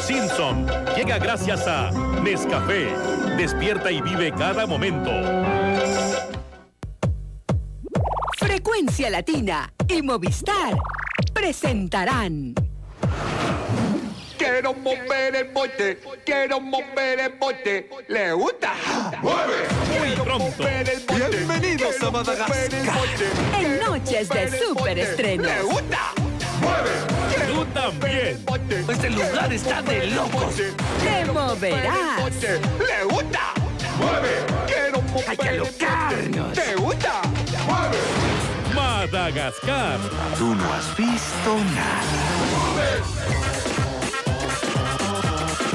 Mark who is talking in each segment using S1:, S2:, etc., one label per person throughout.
S1: Simpson llega gracias a Nescafé. Despierta y vive cada momento.
S2: Frecuencia Latina y Movistar presentarán.
S3: Quiero mover el bote, quiero mover el bote. ¿Le gusta? ¡Mueve!
S1: Muy pronto.
S3: Bienvenidos a Madagascar.
S2: En noches de superestreno.
S3: ¿Le gusta?
S1: Tú también.
S3: Este lugar está de locos.
S2: Te moverás.
S3: ¿Le gusta? ¡Mueve! Quiero mover
S4: Hay que alocarnos.
S3: ¿Te gusta? ¡Mueve!
S1: Madagascar.
S4: Tú no has visto nada.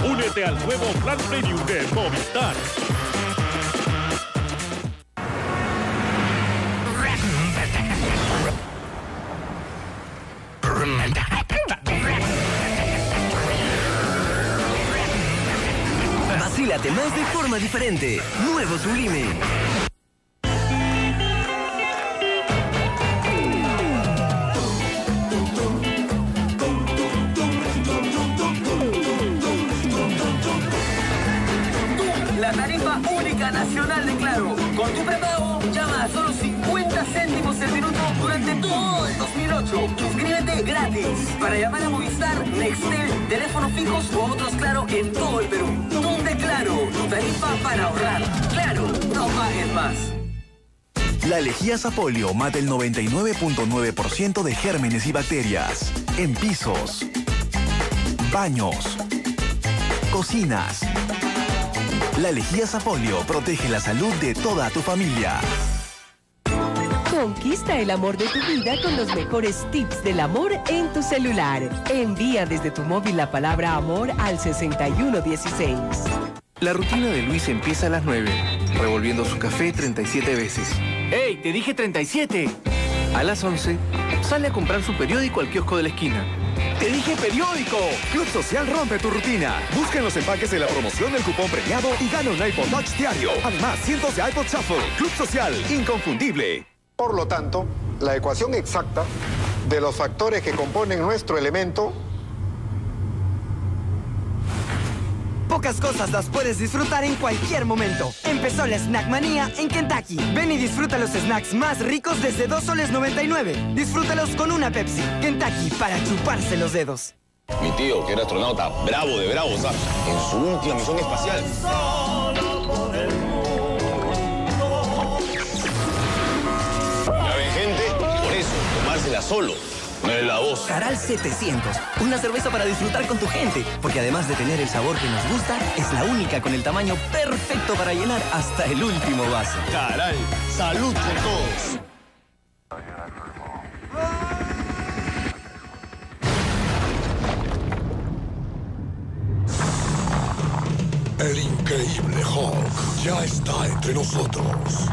S1: Únete al nuevo plan premium de Movistar.
S5: Vacílate más de forma diferente. Nuevo Sublime.
S6: Tarifa única nacional de Claro. Con tu prepago, llama a solo 50 céntimos el minuto durante todo el 2008. Inscríbete gratis para llamar a Movistar, Nextel, teléfonos fijos o otros Claro en todo el Perú. Donde Claro, tarifa para ahorrar. Claro, no pagues más.
S7: La lejía Sapolio mata el 99.9% de gérmenes y bacterias. En pisos, baños, cocinas. La lejía Sapolio protege la salud de toda tu familia.
S2: Conquista el amor de tu vida con los mejores tips del amor en tu celular. Envía desde tu móvil la palabra amor al 6116.
S8: La rutina de Luis empieza a las 9, revolviendo su café 37 veces. ¡Ey, te dije 37! A las 11, sale a comprar su periódico al kiosco de la esquina.
S7: ¡Te dije periódico! Club Social rompe tu rutina. Busca en los empaques de la promoción del cupón premiado y gana un iPod Touch diario. Además, cientos de iPod Shuffle. Club Social, inconfundible.
S9: Por lo tanto, la ecuación exacta de los factores que componen nuestro elemento
S5: Pocas cosas las puedes disfrutar en cualquier momento. Empezó la Snack Manía en Kentucky. Ven y disfruta los snacks más ricos desde 2 soles 99. Disfrútalos con una Pepsi. Kentucky para chuparse los dedos.
S10: Mi tío, que era astronauta, bravo de bravo. En su última misión espacial. ¿Ya ven, gente? Por eso, tomársela solo. Es la voz.
S5: Caral 700. Una cerveza para disfrutar con tu gente. Porque además de tener el sabor que nos gusta, es la única con el tamaño perfecto para llenar hasta el último vaso.
S10: Caray, salud por todos.
S11: El increíble Hulk ya está entre nosotros.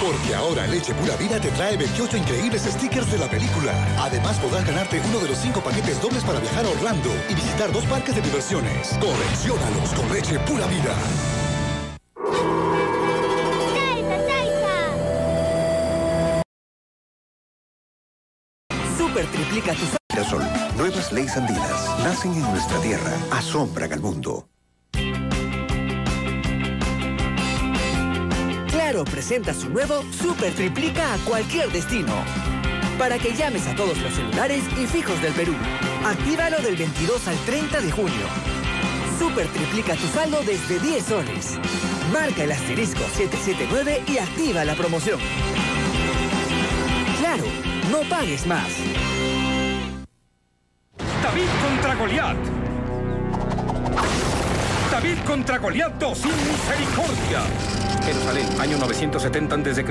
S11: Porque ahora Leche Pura Vida te trae 28 increíbles stickers de la película. Además podrás ganarte uno de los cinco paquetes dobles para viajar a Orlando y visitar dos parques de diversiones. Colecciónalos con Leche Pura Vida.
S5: Super triplica tu
S12: Girasol, nuevas leyes andinas nacen en nuestra tierra, asombran al mundo.
S5: Claro presenta su nuevo Super Triplica a cualquier destino. Para que llames a todos los celulares y fijos del Perú. Actívalo del 22 al 30 de junio. Super Triplica tu saldo desde 10 soles. Marca el asterisco 779 y activa la promoción. Claro, no pagues más.
S13: David contra Goliat. David contra Goliat 2 sin misericordia. Jerusalén, año 970 a.C.